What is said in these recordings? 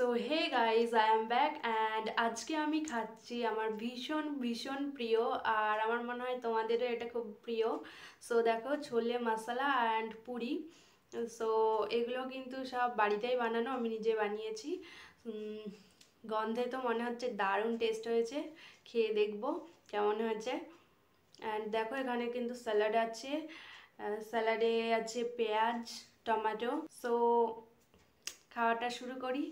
So hey guys I am back and আজকে আমি খাচ্ছি আমার ভীষণ ভীষণ প্রিয় আর আমার মনে হয় তোমাদেরও এটা খুব প্রিয়। সো দেখো ছোলে মশলা অ্যান্ড পুরি। সো এগুলো কিন্তু সব বাড়িতেই বানানো, আমি নিজে বানিয়েছি। গন্ধে তো মনে হচ্ছে দারুণ টেস্ট হয়েছে। খেয়ে দেখব কেমন হয়েছে। অ্যান্ড দেখো এখানে কিন্তু স্যালাড আছে। স্যালাডে আছে পেঁয়াজ, টমেটো। সো খাওয়াটা শুরু করি।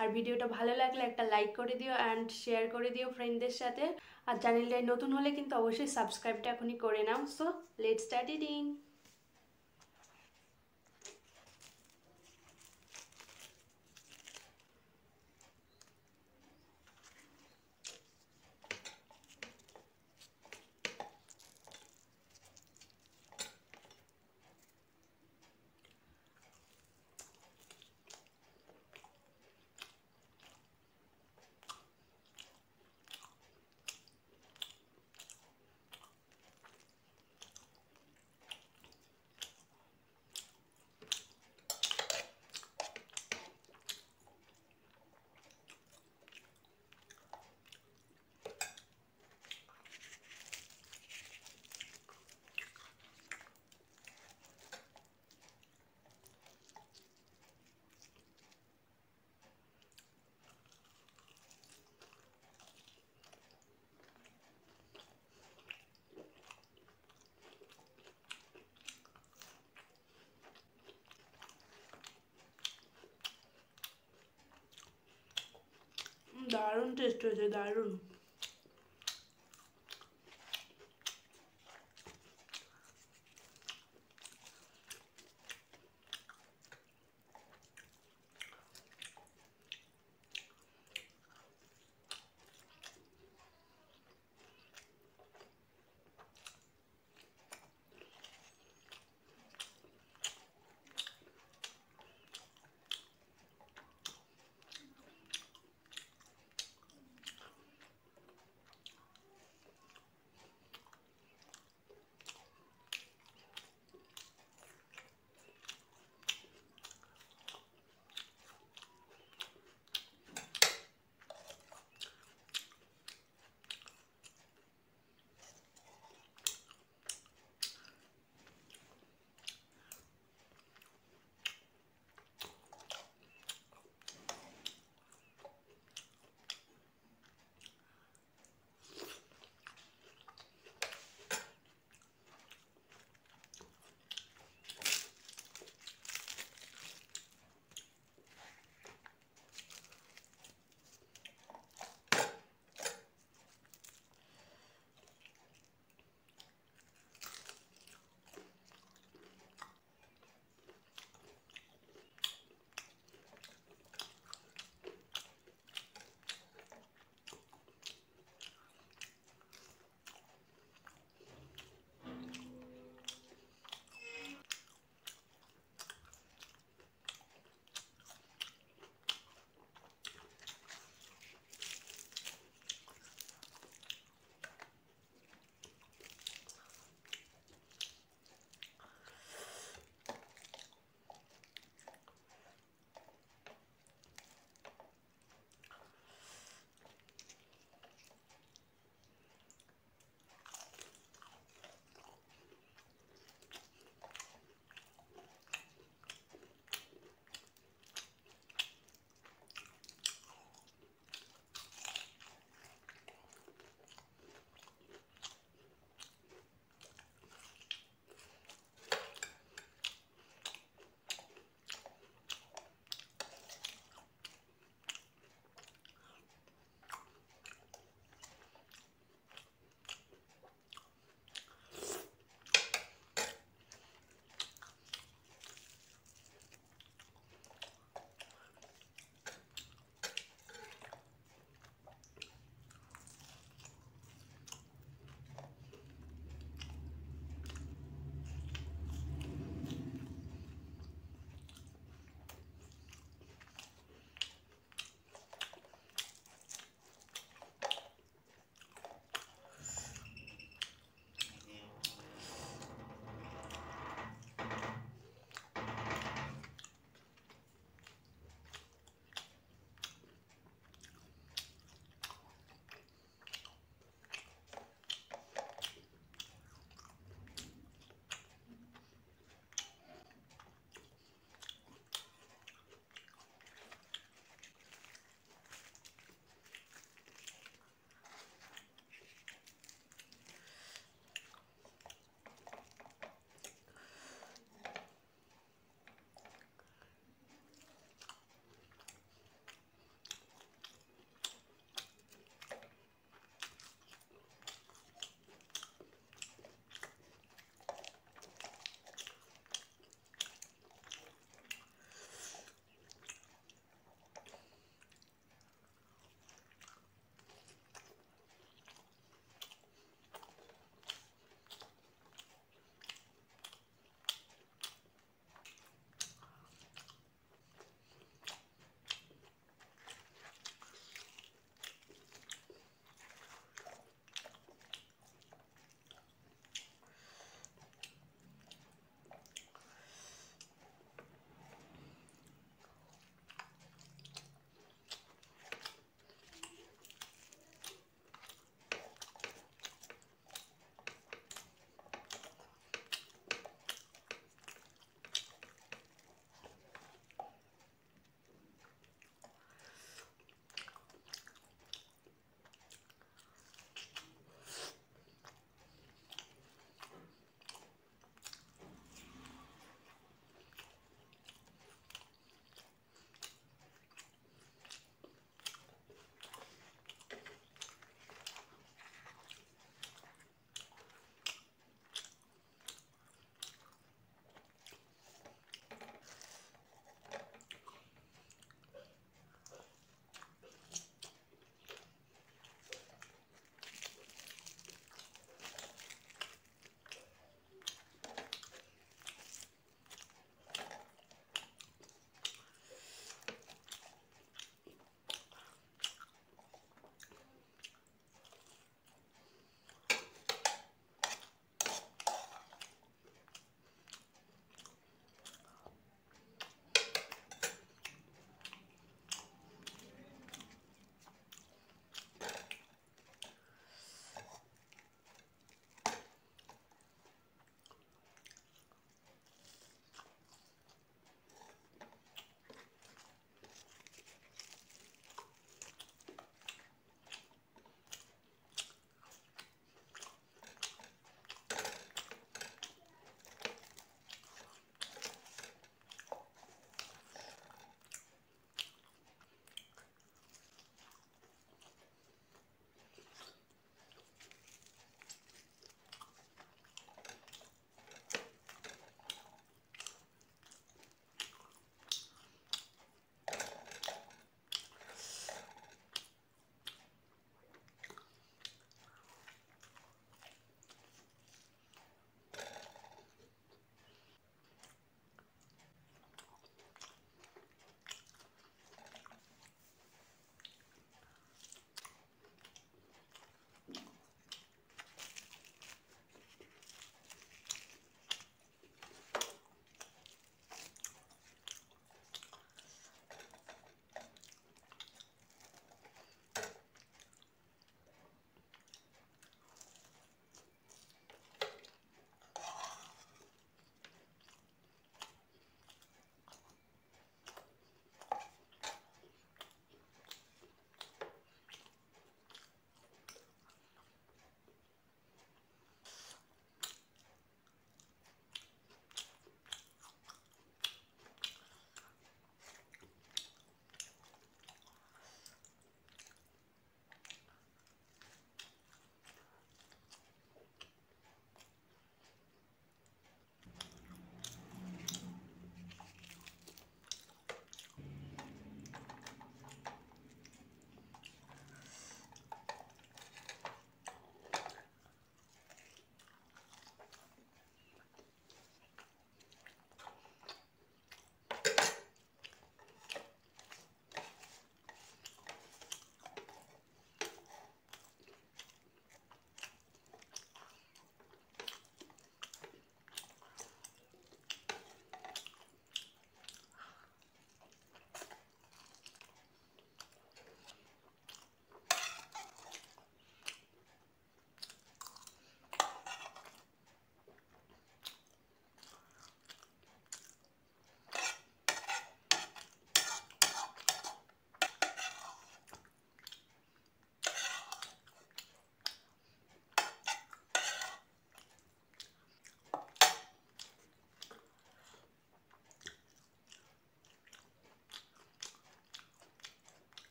আর ভিডিওটা ভালো লাগলে একটা লাইক করে দিও অ্যান্ড শেয়ার করে দিও ফ্রেন্ডদের সাথে। আর চ্যানেলটায় নতুন হলে কিন্তু অবশ্যই সাবস্ক্রাইবটা এখনই করে নাও। সো লেট স্টার্ট ইটিং দারুণ টেস্ট হয়েছে দারুণ।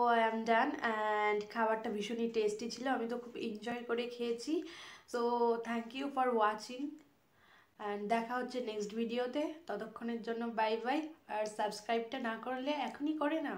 Oh I am done and খাবারটা ভীষণই টেস্টি ছিল। আমি তো খুব এনজয় করে খেয়েছি। So thank you for watching and দেখা হচ্ছে নেক্সট ভিডিওতে ততক্ষণের জন্য বাই বাই আর সাবস্ক্রাইবটা না করলে এখনই করে নাও।